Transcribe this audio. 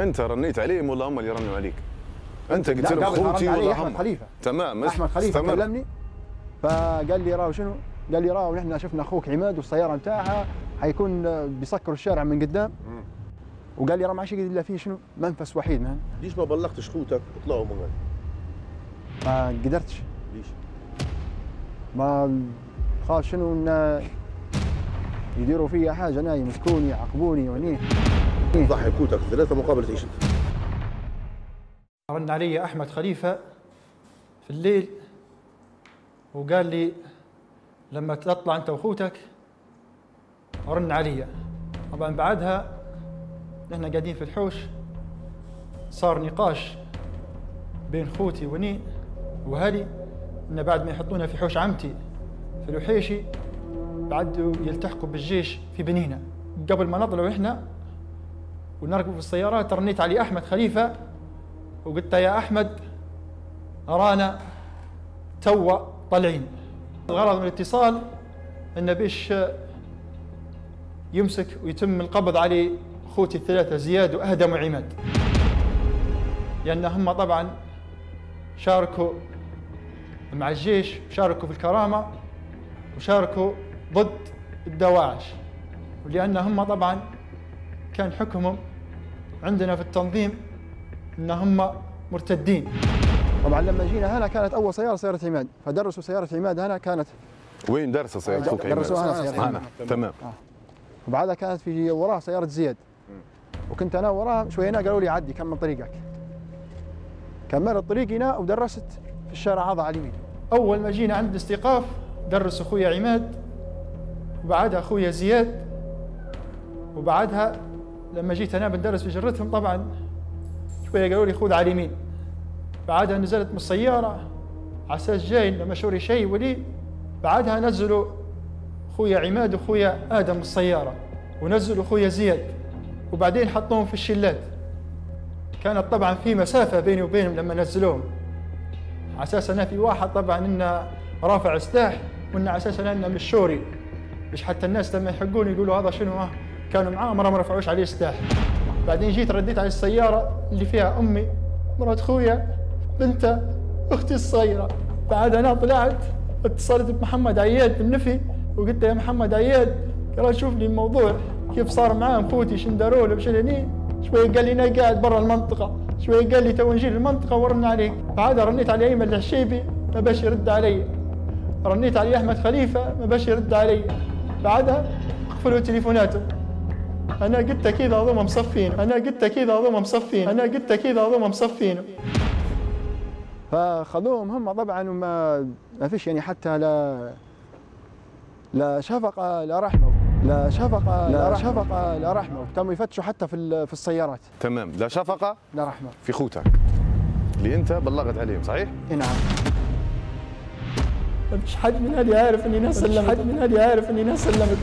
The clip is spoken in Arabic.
أنت رنيت عليهم ولا هم اللي رنوا عليك؟ أنت قلت لهم خوتي ولا أحمد هم؟ خليفة. تمام أحمد خليفة استمر. كلمني فقال لي راو شنو؟ قال لي راو نحن شفنا أخوك عماد والسيارة بتاعها حيكون بيسكروا الشارع من قدام وقال لي راه ما عادش يقدر إلا فيه شنو؟ منفس وحيد مان ليش ما بلغتش خوتك اطلعوا من ما قدرتش ليش؟ ما خاف شنو يديروا فيا حاجة أنا يمسكوني يعاقبوني ونيه ضحي خوتك ثلاثة مقابل تعيش. رن علي أحمد خليفة في الليل وقال لي لما تطلع أنت وأخوتك رن علي. طبعا بعدها نحن قاعدين في الحوش صار نقاش بين خوتي وني وهلي إن بعد ما يحطونا في حوش عمتي في الوحيشي بعدوا يلتحقوا بالجيش في بنينة قبل ما نطلعوا إحنا ونركبوا في السيارات رنيت علي أحمد خليفة وقلت يا أحمد أرانا توا طالعين. الغرض من الاتصال إنه بيش يمسك ويتم القبض على أخوتي الثلاثة زياد وأهدم وعماد. لأن هم طبعا شاركوا مع الجيش شاركوا في الكرامة وشاركوا ضد الدواعش ولان هم طبعا كان حكمهم عندنا في التنظيم ان هم مرتدين. طبعا لما جينا هنا كانت أول سيارة سيارة عماد فدرسوا سيارة عماد هنا كانت. وين درس سيارة أخوك عماد؟ درسوها هنا سيارة هنا. عماد. تمام. وبعدها كانت في وراه سيارة زياد. وكنت أنا وراه شوي هنا قالوا لي عدي كمل طريقك. كملت طريقي هنا ودرست في الشارع هذا على اليمين. أول ما جينا عند الاستيقاف درس اخويا عماد وبعدها اخويا زياد وبعدها لما جيت أنا بندرس في جرتهم طبعا شوية قالوا لي خذ على اليمين. بعدها نزلت من السيارة على أساس جاي لما شوري شيء ولي بعدها نزلوا اخويا عماد واخويا آدم السيارة ونزلوا اخويا زياد وبعدين حطوهم في الشلات. كانت طبعا في مسافة بيني وبينهم لما نزلوهم. على أساس انه في واحد طبعا إنه رافع سلاح وإنه على أساس إنه مش شوري. مش حتى الناس لما يحقون يقولوا هذا شنو؟ كانوا معاه مرة ما رفعوش عليه سلاح. بعدين جيت رديت على السيارة اللي فيها أمي مرات خويا بنته أختي الصغيرة. بعد أنا طلعت اتصلت بمحمد عياد بالنفي وقلت له يا محمد عياد قال شوف لي الموضوع كيف صار معاهم خوتي شن داروا له بشن هني؟ شوي قال لي أنا قاعد برا المنطقة. شوي قال لي تو نجي للمنطقة ورنا عليك. بعدها رنيت على أيمن العشيبي ما باش يرد علي. رنيت على أحمد خليفة ما باش يرد علي. بعدها قفلوا تليفوناتهم. أنا قلت كذا هذوما مصفين. أنا قلت كذا هذوما مصفين. أنا قلت كذا هذوما مصفين. فخذوهم هم طبعا وما ما فيش يعني حتى لا لا شفقة لا رحمة. لا شفقة لا شفقة لا رحمة. تموا يفتشوا حتى في ال- في السيارات. تمام. لا شفقة لا رحمة. في خوتك. اللي أنت بلغت عليهم صحيح؟ نعم. ما حد من أهلي عارف إني ناس سلمت حد من أهلي عارف إني ناس سلمت